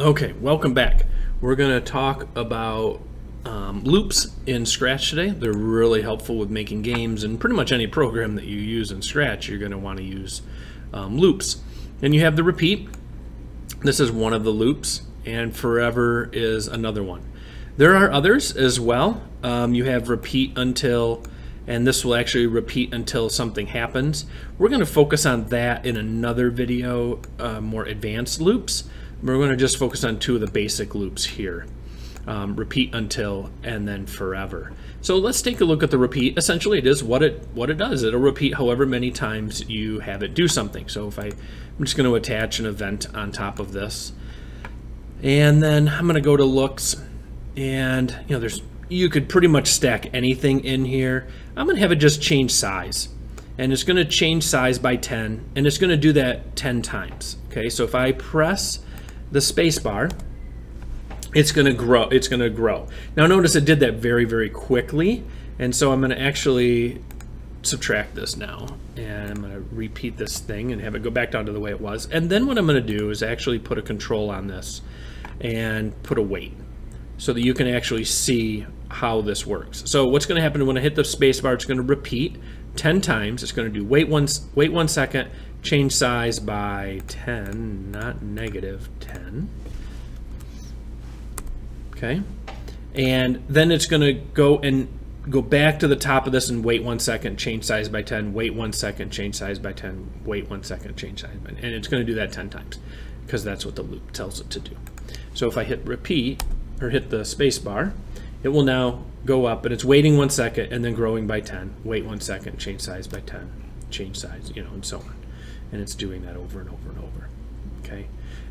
Okay, welcome back. We're going to talk about um, loops in Scratch today. They're really helpful with making games and pretty much any program that you use in Scratch, you're going to want to use um, loops. And you have the repeat. This is one of the loops, and forever is another one. There are others as well. Um, you have repeat until, and this will actually repeat until something happens. We're going to focus on that in another video, uh, more advanced loops. We're going to just focus on two of the basic loops here. Um, repeat until and then forever. So let's take a look at the repeat. Essentially, it is what it what it does. It'll repeat however many times you have it do something. So if I, I'm just going to attach an event on top of this, and then I'm going to go to looks, and you know there's you could pretty much stack anything in here. I'm going to have it just change size, and it's going to change size by 10, and it's going to do that 10 times. Okay, so if I press the space bar, it's going to grow. It's going to grow. Now notice it did that very, very quickly. And so I'm going to actually subtract this now. And I'm going to repeat this thing and have it go back down to the way it was. And then what I'm going to do is actually put a control on this and put a wait so that you can actually see how this works. So what's going to happen when I hit the space bar, it's going to repeat 10 times. It's going to do wait one, wait one second, change size by 10, not negative 10. Okay. And then it's going to go and go back to the top of this and wait one second, change size by 10, wait one second, change size by 10, wait one second, change size by 10. And it's going to do that 10 times because that's what the loop tells it to do. So if I hit repeat or hit the space bar, it will now go up, but it's waiting one second and then growing by 10. Wait one second, change size by 10, change size, you know, and so on and it's doing that over and over and over. Okay.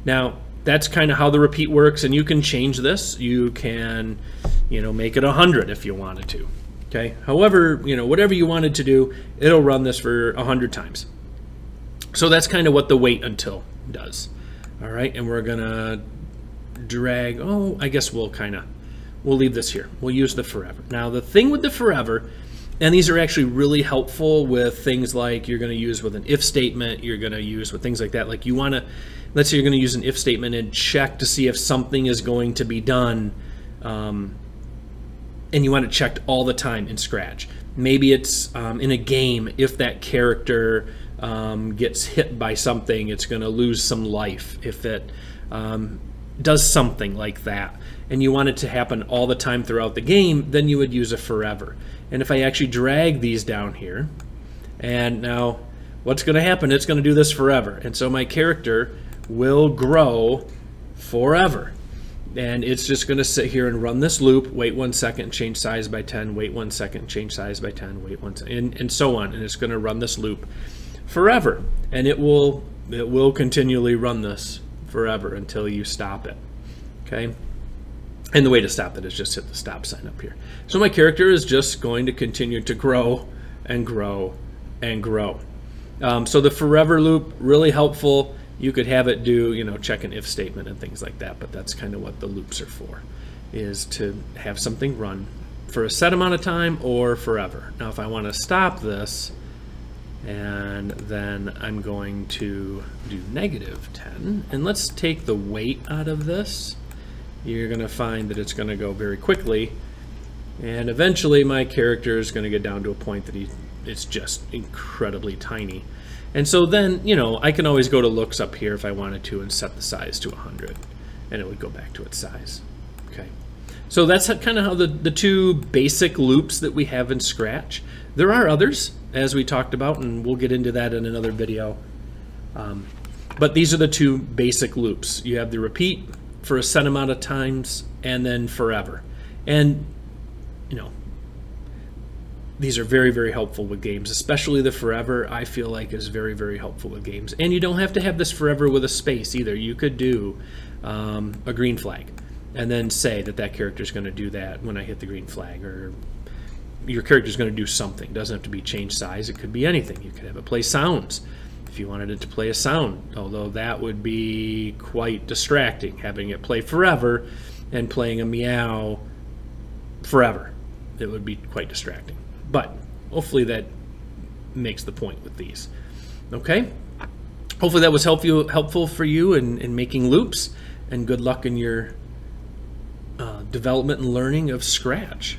Now that's kind of how the repeat works, and you can change this. You can, you know, make it a hundred if you wanted to. Okay. However, you know, whatever you wanted to do, it'll run this for a hundred times. So that's kind of what the wait until does. All right, and we're gonna drag. Oh, I guess we'll kind of we'll leave this here. We'll use the forever. Now the thing with the forever and these are actually really helpful with things like you're going to use with an if statement, you're going to use with things like that. Like you want to, let's say you're going to use an if statement and check to see if something is going to be done. Um, and you want it checked all the time in Scratch. Maybe it's um, in a game, if that character um, gets hit by something, it's going to lose some life. If it um, does something like that, and you want it to happen all the time throughout the game, then you would use a forever. And if I actually drag these down here, and now what's going to happen? It's going to do this forever. And so my character will grow forever. And it's just going to sit here and run this loop, wait one second, change size by 10, wait one second, change size by 10, wait one second, and, and so on. And it's going to run this loop forever. And it will, it will continually run this forever until you stop it. Okay? And the way to stop that is just hit the stop sign up here. So my character is just going to continue to grow and grow and grow. Um, so the forever loop, really helpful. You could have it do, you know, check an if statement and things like that, but that's kind of what the loops are for, is to have something run for a set amount of time or forever. Now if I want to stop this, and then I'm going to do negative 10, and let's take the wait out of this you're going to find that it's going to go very quickly. And eventually my character is going to get down to a point that he it's just incredibly tiny. And so then, you know, I can always go to looks up here if I wanted to and set the size to 100 and it would go back to its size. Okay. So that's kind of how the, the two basic loops that we have in Scratch. There are others, as we talked about, and we'll get into that in another video. Um, but these are the two basic loops. You have the repeat for a set amount of times and then forever. And, you know, these are very, very helpful with games, especially the forever, I feel like is very, very helpful with games. And you don't have to have this forever with a space either. You could do um, a green flag and then say that that character is going to do that when I hit the green flag or your character is going to do something. It doesn't have to be change size. It could be anything. You could have it play sounds if you wanted it to play a sound, although that would be quite distracting, having it play forever and playing a meow forever. It would be quite distracting. But hopefully that makes the point with these. Okay? Hopefully that was help you, helpful for you in, in making loops. and good luck in your uh, development and learning of Scratch.